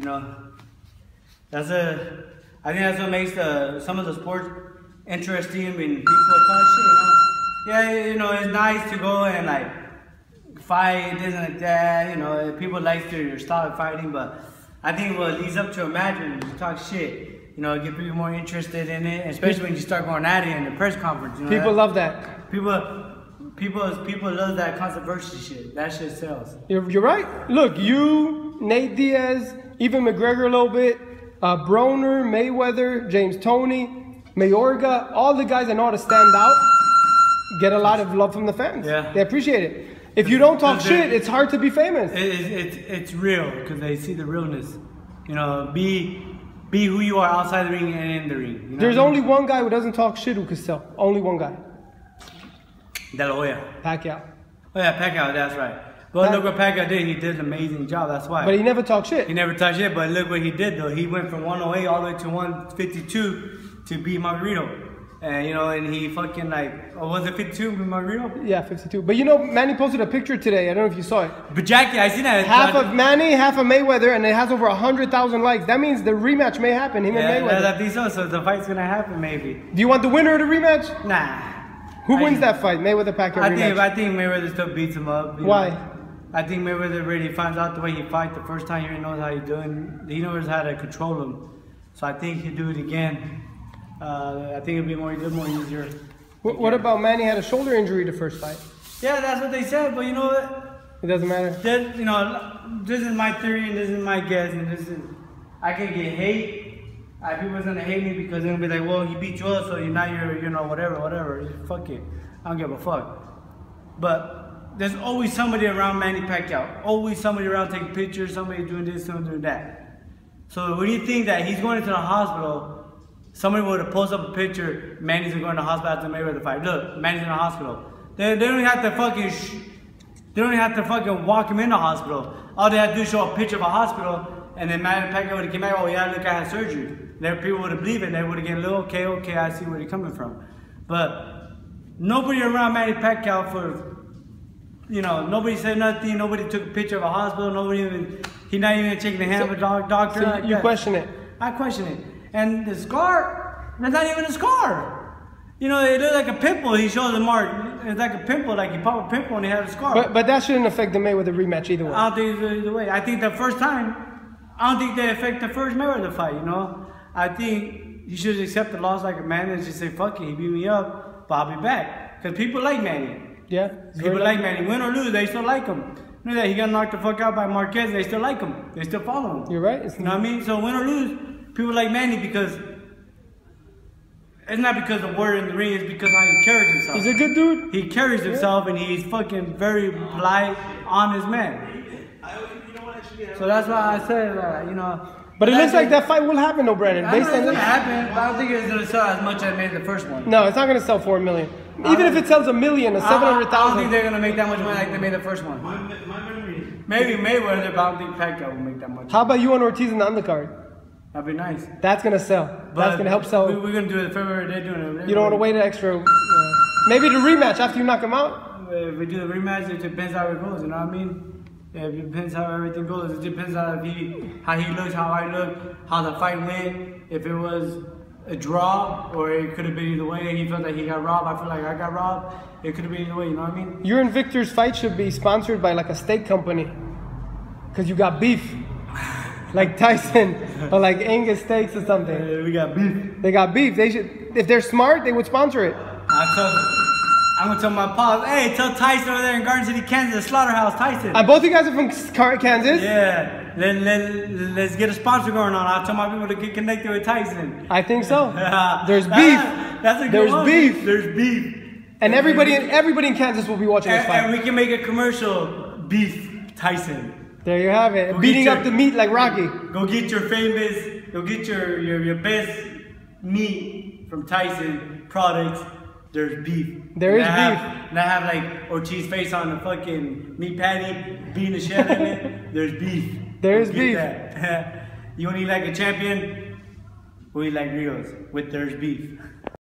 You know, that's a. I think that's what makes the some of the sports interesting when people talk shit. You know, yeah, you know, it's nice to go and like fight this and like that. You know, people like to start fighting, but I think what leads up to a match when you talk shit. You know, get people more interested in it, especially when you start going at it in the press conference. You know, People that- love that. People, people, people love that controversy shit. That shit sells. You're, you're right. Look, you, Nate Diaz, even McGregor a little bit, uh, Broner, Mayweather, James Toney, Mayorga, all the guys that know how to stand out get a lot of love from the fans. Yeah. They appreciate it. If you don't talk shit, it's hard to be famous. It, it, it's it's real because they see the realness. You know, be be who you are outside the ring and in the ring. You know There's what I only mean? one guy who doesn't talk shit who can sell. Only one guy. De La Hoya. Pacquiao. Oh yeah, Pacquiao. That's right. But look what Pacquiao did. He did an amazing job. That's why. But he never talked shit. He never talked shit. but look what he did though. He went from 108 all the way to 152 to beat Margarito. And you know, and he fucking like, oh, was it 52 with Margarito? Yeah, 52. But you know, Manny posted a picture today. I don't know if you saw it. But Jackie, I seen that. Half of Manny, half of Mayweather, and it has over 100,000 likes. That means the rematch may happen, him yeah, and Mayweather. that, that so. So the fight's gonna happen maybe. Do you want the winner of the rematch? Nah. Who I- wins that fight? Mayweather Pacquiao I rematch. think I think Mayweather still beats him up. Why? know. I think Mayweather really finds out the way he fight the first time. He already knows how he's doing. He knows how to control him. So I think he'll do it again. Uh, I think it'll be more, it'll be more easier. What, what about Manny had a shoulder injury the first fight? Yeah, that's what they said. But you know what? It doesn't matter. That, you know, this is my theory and this is my guess and this is. I can get hate. Uh, people's gonna hate me because they're gonna be like, well, he beat you up, so you now you're, you know, whatever, whatever. Fuck it. I don't give a fuck. But there's always somebody around Manny Pacquiao. Always somebody around taking pictures, somebody doing this, somebody doing that. So when you think that he's going into the hospital, somebody would have posted up a picture, Manny's going to the hospital after the Mayweather fight. Look, Manny's in the hospital. They, they don't have to fucking, they don't even have to fucking walk him in the hospital. All they have to do is show a picture of a hospital, and then Manny Pacquiao would have came out, oh yeah, look, I had surgery. Then people would have believed it, and they would have get a little, okay, okay, I see where they're coming from. But nobody around Manny Pacquiao for you know, nobody said nothing. Nobody took a picture of a hospital. Nobody even, he not even taking the hand of a doc, doctor. So like you question it. I question it. And the scar, that's not even a scar. You know, it looks like a pimple. He shows the mark. It's like a pimple, like he pop a pimple and he has a scar. But but that shouldn't affect the Mayweather rematch either way. I don't think it's either way. I think the first time, I don't think they affect the first Mayweather fight, you know? I think you should accept the loss like a man and just say, fuck it, he beat me up, but I'll be back. Because people like Manny. Yeah. People very- like Manny. Win or lose, they still like him. You know that he got knocked the fuck out by Marquez, they still like him. They still follow him. You're right. It's You know what I mean? So win or lose, people like Manny because it's not because the word in the ring, it's because how he carries himself. He's a good dude. he carries himself and he's fucking very polite, honest man. So that's why I said that, you know. But it looks like that fight will happen, though, Brandon. I know Based it's on gonna happen, but I don't think it's gonna sell as much as it made the first one. No, it's not gonna sell four million. Even if it sells a million, a I- seven hundred I don't think thousand. they're gonna make that much money like they made the first one. My, my memory. Maybe Mayweather, but I don't think Pacquiao will make that much. How about you and Ortiz in the undercard? That'd be nice. That's gonna sell. That's gonna help sell. We, we're gonna do it in February. They're doing it. You don't want to wait an extra. Uh, maybe the rematch after you knock him out. If we do the rematch, it depends how it goes. You know what I mean? Yeah, it depends how everything goes. It depends on if he, how he looks, how I look, how the fight went. If it was a draw or it could have been either way. He felt like he got robbed. I feel like I got robbed. It could have been either way. You know what I mean? Your and Victor's fight should be sponsored by like a steak company, cause you got beef, like Tyson or like Angus Steaks or something. Uh, we got beef. They got beef. They should. If they're smart, they would sponsor it. I'm gonna tell my pops, hey, tell Tyson over there in Garden City, Kansas, Slaughterhouse Tyson. Uh, both you guys are from Kansas. yeah, let, let, let's get a sponsor going on. I'll tell my people to get connected with Tyson. I think so. There's beef. That's a good There's one. beef. There's beef. And everybody, in, everybody in Kansas will be watching this And, and we can make a commercial, beef Tyson. There you have it. Go Beating get up the meat like Rocky. Go get your famous, go get your, your, your best meat from Tyson products. There's beef. There and is I beef. Have, and I have like Ortiz face on the fucking meat patty, beating the shit of it. There's beef. There is beef. you want to eat like a champion? We eat like Rios with there's beef.